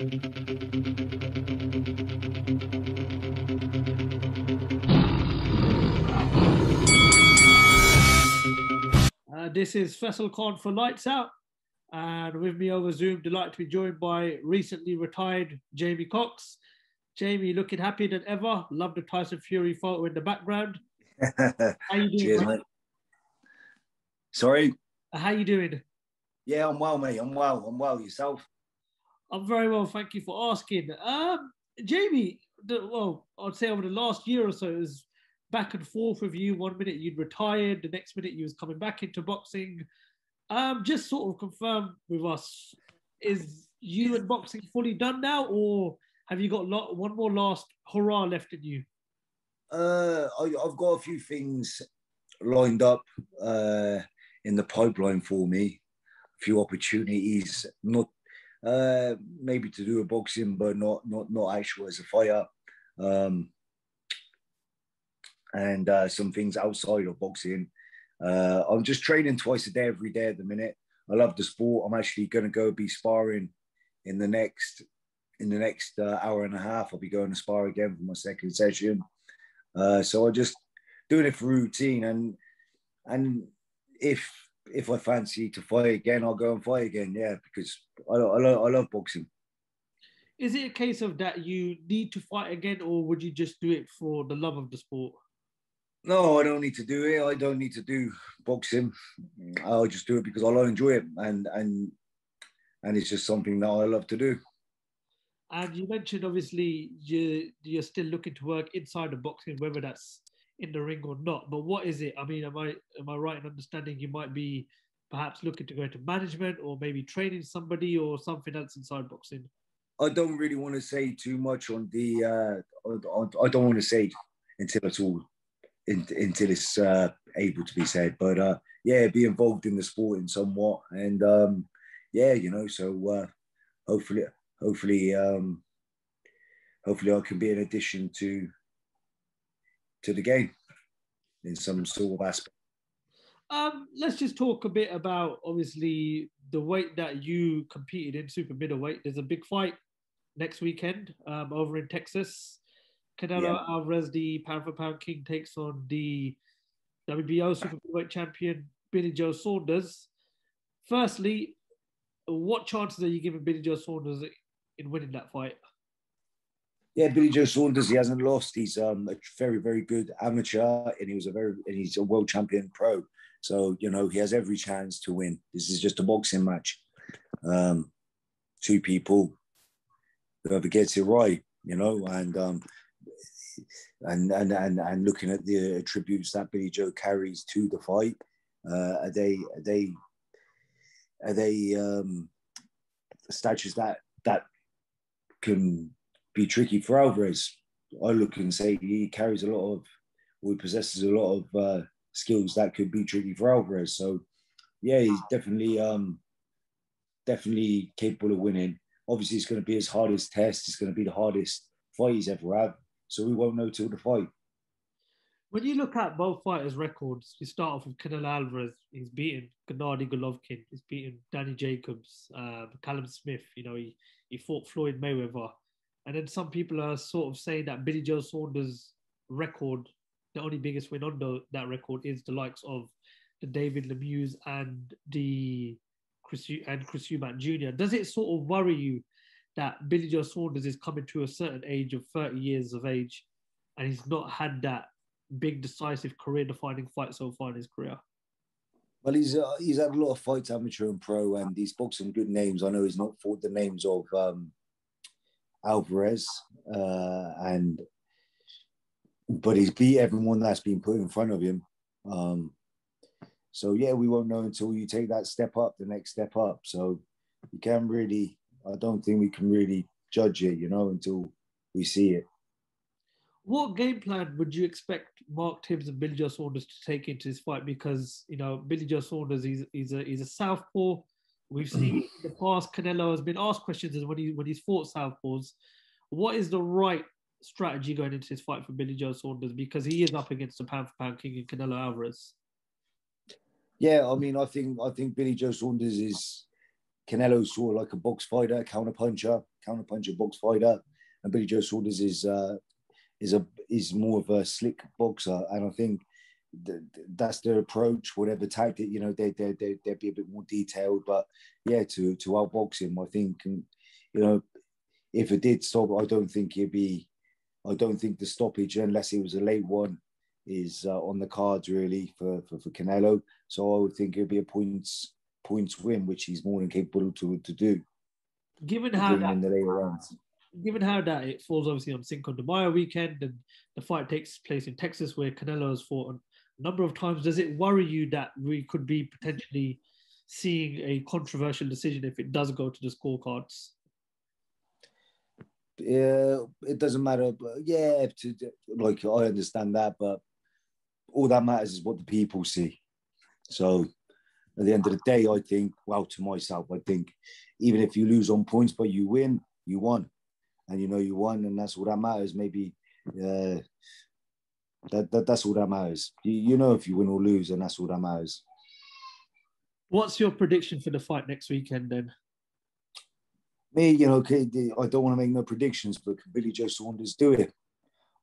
Uh, this is Faisal Khan for Lights Out. And with me over Zoom, delighted to be joined by recently retired Jamie Cox. Jamie, looking happier than ever. Love the Tyson Fury photo in the background. How you doing? Cheers, mate? mate. Sorry. How you doing? Yeah, I'm well, mate. I'm well. I'm well. Yourself? I'm very well, thank you for asking. Um, Jamie, the, well, I'd say over the last year or so, it was back and forth with you. One minute you'd retired, the next minute you was coming back into boxing. Um, just sort of confirm with us, is you and boxing fully done now, or have you got lot, one more last hurrah left in you? Uh, I, I've got a few things lined up uh, in the pipeline for me. A few opportunities, not uh, maybe to do a boxing, but not not not actual as a fighter. Um, and uh, some things outside of boxing. Uh, I'm just training twice a day, every day at the minute. I love the sport. I'm actually going to go be sparring in the next in the next uh, hour and a half. I'll be going to spar again for my second session. Uh, so I just doing it for routine, and and if if I fancy to fight again, I'll go and fight again. Yeah, because I, I, love, I love boxing. Is it a case of that you need to fight again, or would you just do it for the love of the sport? No, I don't need to do it. I don't need to do boxing. Mm, I'll just do it because I'll enjoy it, and and and it's just something that I love to do. And you mentioned obviously you you're still looking to work inside of boxing, whether that's in the ring or not. But what is it? I mean, am I am I right in understanding you might be perhaps looking to go into management or maybe training somebody or something else inside boxing? I don't really want to say too much on the. Uh, I, I don't want to say until it's all in, until it's uh, able to be said. But uh, yeah, be involved in the sport in somewhat, and um, yeah, you know, so uh, hopefully, hopefully, um, hopefully, I can be an addition to to the game in some sort of aspect. Um, let's just talk a bit about obviously the weight that you competed in, super middleweight. There's a big fight next weekend um, over in Texas. Canelo Yeah. Alvarez, the pound for pound king, takes on the WBO super middleweight champion Billy Joe Saunders. Firstly, what chances are you giving Billy Joe Saunders in winning that fight? Yeah, Billy Joe Saunders, he hasn't lost. He's um, a very, very good amateur, and he was a very, and he's a world champion pro. So you know he has every chance to win. This is just a boxing match. Um, two people, whoever gets it right, you know, and um, and and and and looking at the attributes that Billy Joe carries to the fight, uh, are they are they are they um, statures that that can be tricky for Alvarez. I look and say he carries a lot of, or he possesses a lot of uh, skills that could be tricky for Alvarez. So, yeah, he's definitely, um, definitely capable of winning. Obviously, it's going to be his hardest test. It's going to be the hardest fight he's ever had. So we won't know till the fight. When you look at both fighters' records, you start off with Canelo Alvarez. He's beaten Gennady Golovkin. He's beaten Danny Jacobs, um, Callum Smith. You know, he, he fought Floyd Mayweather. And then some people are sort of saying that Billy Joe Saunders' record, the only biggest win under that record is the likes of the David Lemieux and the Chris and Chris Eubank Jr. Does it sort of worry you that Billy Joe Saunders is coming to a certain age of 30 years of age and he's not had that big decisive career defining fight so far in his career? Well, he's uh, he's had a lot of fights, amateur and pro, and he's boxed some good names. I know he's not fought the names of um, Alvarez, uh, and but he's beat everyone that's been put in front of him. Um, so yeah, we won't know until you take that step up, the next step up. So you can't really. I don't think we can really judge it, you know, until we see it. What game plan would you expect Mark Tibbs and Billy Joe Saunders to take into this fight? Because you know Billy Joe Saunders, he's, he's a he's a southpaw. We've seen in the past Canelo has been asked questions as when he when he's fought southpaws. What is the right strategy going into this fight for Billy Joe Saunders? Because he is up against the pound for pound king and Canelo Alvarez. Yeah, I mean, I think I think Billy Joe Saunders is Canelo's sort of like a box fighter, counter puncher. counter puncher box fighter, and Billy Joe Saunders is uh, is a is more of a slick boxer, and I think that's their approach. Whatever tactic, you know, they they they they'd be a bit more detailed. But yeah, to to outbox him, I think, and you know, if it did stop, I don't think it'd be. I don't think the stoppage, unless it was a late one, is uh, on the cards really for, for for Canelo. So I would think it'd be a points points win, which he's more than capable to to do. Given how that, in the later rounds given how that it falls obviously on Cinco de Mayo weekend and the fight takes place in Texas where Canelo has fought a number of times, does it worry you that we could be potentially seeing a controversial decision if it does go to the scorecards? Yeah, it doesn't matter. Yeah, to, like I understand that, but all that matters is what the people see. So at the end of the day, I think, well, to myself, I think even if you lose on points but you win, you won and you know you won, and that's all that matters. Maybe uh, that, that that's all that matters. You, you know if you win or lose, and that's all that matters. What's your prediction for the fight next weekend then? Me, you know, I don't want to make no predictions, but can Billy Joe Saunders do it?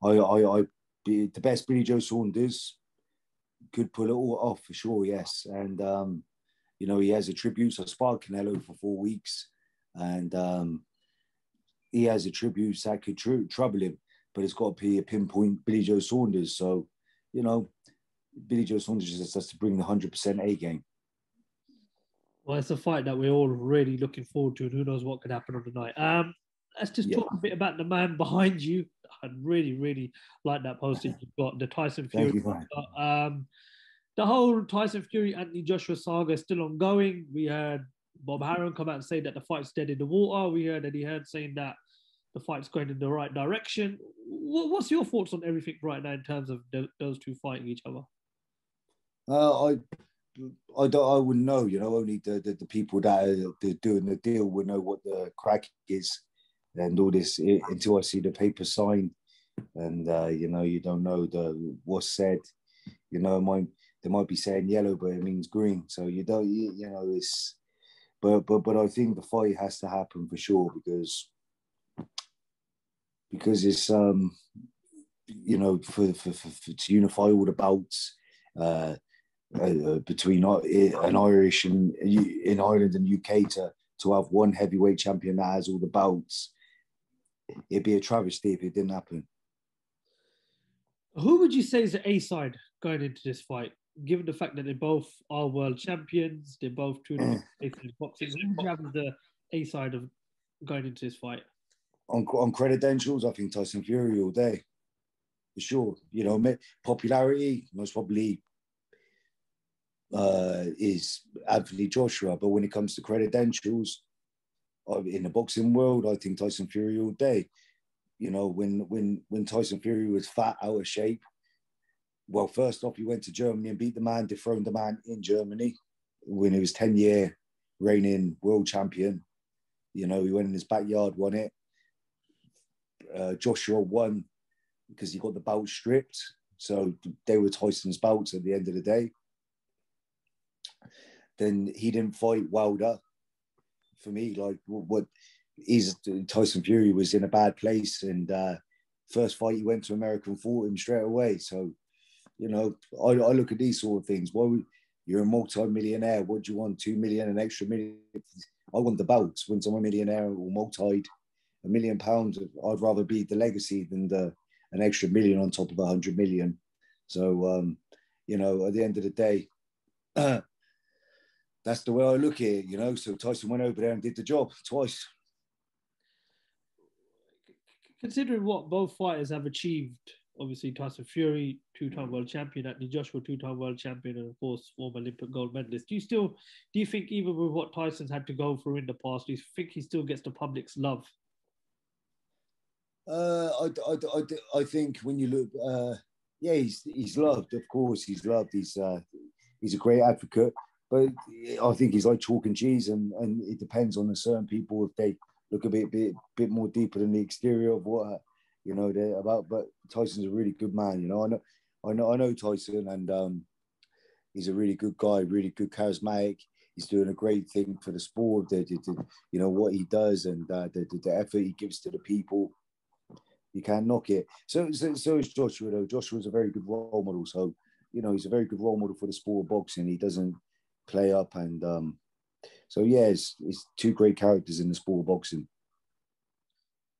I, I, I, the best Billy Joe Saunders could pull it all off for sure. Yes, and um, you know he has attributes. I sparred Canelo for four weeks, and um, he has attributes that could tr- trouble him, but it's got to be a pinpoint Billy Joe Saunders. So, you know, Billy Joe Saunders just has to bring the 100% A game. Well, it's a fight that we're all really looking forward to, and who knows what could happen on the night. Um, let's just yeah. talk a bit about the man behind you. I really, really like that posting you've got, the Tyson Fury. You, um, the whole Tyson Fury Anthony Joshua saga is still ongoing. We had Bob Arum come out and say that the fight's dead in the water. We heard Eddie Hearn saying that the fight's going in the right direction. What's your thoughts on everything right now in terms of those two fighting each other? Uh, I, I don't. I wouldn't know. You know, only the, the, the people that are doing the deal would know what the crack is, and all this it, until I see the paper signed, and uh, you know, you don't know the what's said. You know, they might be saying yellow, but it means green. So you don't. You, you know, it's. But but but I think the fight has to happen for sure because because it's um, you know for, for, for, for to unify all the bouts uh, uh, between an Irish and in Ireland and UK to to have one heavyweight champion that has all the bouts. It'd be a travesty if it didn't happen. Who would you say is the A side going into this fight? Given the fact that they both are world champions, they're both two boxing. Who would you have the A side of going into this fight? On on credentials, I think Tyson Fury all day, for sure. You know, popularity most probably uh, is Anthony Joshua, but when it comes to credentials uh, in the boxing world, I think Tyson Fury all day. You know, when when when Tyson Fury was fat, out of shape. Well, first off, he went to Germany and beat the man, dethroned the man in Germany when he was 10 year reigning world champion. You know, he went in his backyard, won it uh, Joshua won because he got the belt stripped. So they were Tyson's belts at the end of the day. Then he didn't fight Wilder. For me, like what he's Tyson Fury was in a bad place, and uh, first fight he went to American fought him straight away. So, you know, I, I look at these sort of things. Why would, you're a multi-millionaire? What do you want? Two million, an extra million? I want the belts. When I'm a millionaire or multi a million pounds, I'd rather be the legacy than the an extra million on top of a hundred million. So um, you know, at the end of the day, that's the way I look at it. You know, so Tyson went over there and did the job twice. Considering what both fighters have achieved, obviously Tyson Fury, two-time world champion, Anthony Joshua, two-time world champion, and of course former Olympic gold medalist. Do you still, do you think even with what Tyson's had to go through in the past, do you think he still gets the public's love uh, I, I, I, I think when you look, uh, yeah, he's he's loved. Of course, he's loved. He's uh, he's a great advocate, but I think he's like chalk and cheese, and, and it depends on the certain people if they look a bit bit bit more deeper than the exterior of what you know they're about. But Tyson's a really good man. You know, I know I know I know Tyson, and um, he's a really good guy, really good charismatic. he's doing a great thing for the sport. The, the, the you know what he does and uh, the, the effort he gives to the people. You can't knock it. So, so, so is Joshua. Though Joshua's a very good role model. So, you know, he's a very good role model for the sport of boxing. He doesn't play up, and um, so yeah, it's, it's two great characters in the sport of boxing.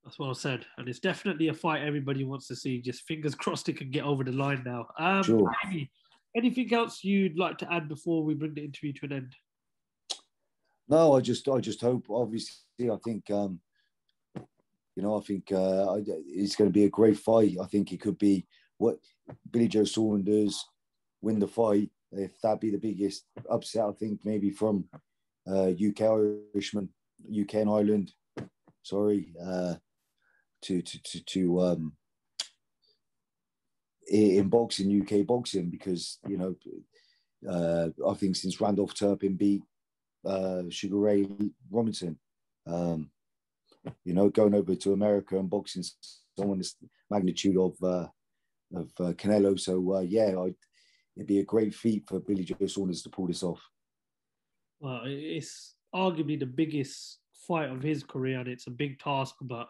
That's well said, and it's definitely a fight everybody wants to see. Just fingers crossed it can get over the line now. Um, sure. Maybe, anything else you'd like to add before we bring the interview to an end? No, I just I just hope. Obviously, I think um, you know I think uh, it's going to be a great fight. I think it could be what Billy Joe Saunders win the fight. If that be the biggest upset, I think maybe from uh, UK Irishman, UK and Ireland. Sorry, uh, to to to, to um, in boxing, UK boxing, because you know, uh, I think since Randolph Turpin beat uh, Sugar Ray Robinson. Um, you know, going over to America and boxing someone this magnitude of uh, of uh, Canelo. So uh, yeah, I'd, it'd be a great feat for Billy Joe Saunders to pull this off. Well, it's arguably the biggest fight of his career, and it's a big task. But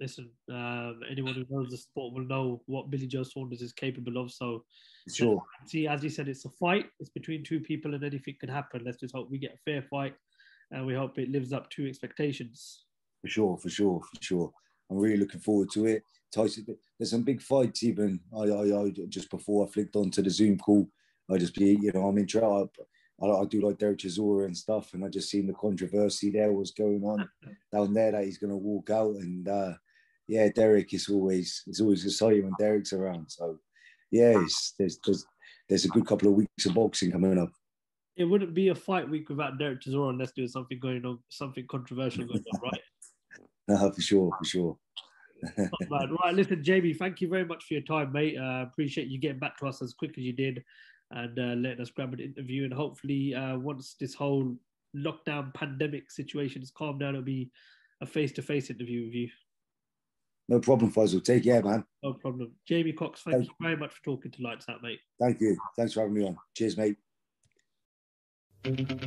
listen, um, anyone who knows the sport will know what Billy Joe Saunders is capable of. So, sure. See, as you said, it's a fight. It's between two people, and anything can happen. Let's just hope we get a fair fight, and we hope it lives up to expectations. For sure, for sure, for sure. I'm really looking forward to it. Tyson, there's some big fights even. I, I, I just before I flicked onto the Zoom call, I just be, you know, I'm in trouble. I, I do like Derek Chisora and stuff, and I just seen the controversy there was going on down there that he's going to walk out, and uh, yeah, Derek is always it's always exciting when Derek's around. So yeah, there's there's there's a good couple of weeks of boxing coming up. It wouldn't be a fight week without Derek Chisora unless there's something going on, something controversial going on, right? no, for sure, for sure. right, listen, Jamie, thank you very much for your time, mate. Uh, appreciate you getting back to us as quick as you did and uh, letting us grab an interview. And hopefully, uh, once this whole lockdown pandemic situation is calmed down, it'll be a face to face interview with you. No problem, Faisal. Take care, man. No problem. Jamie Cox, thank, thank you very much for talking to Lights Out, mate. Thank you. Thanks for having me on. Cheers, mate. you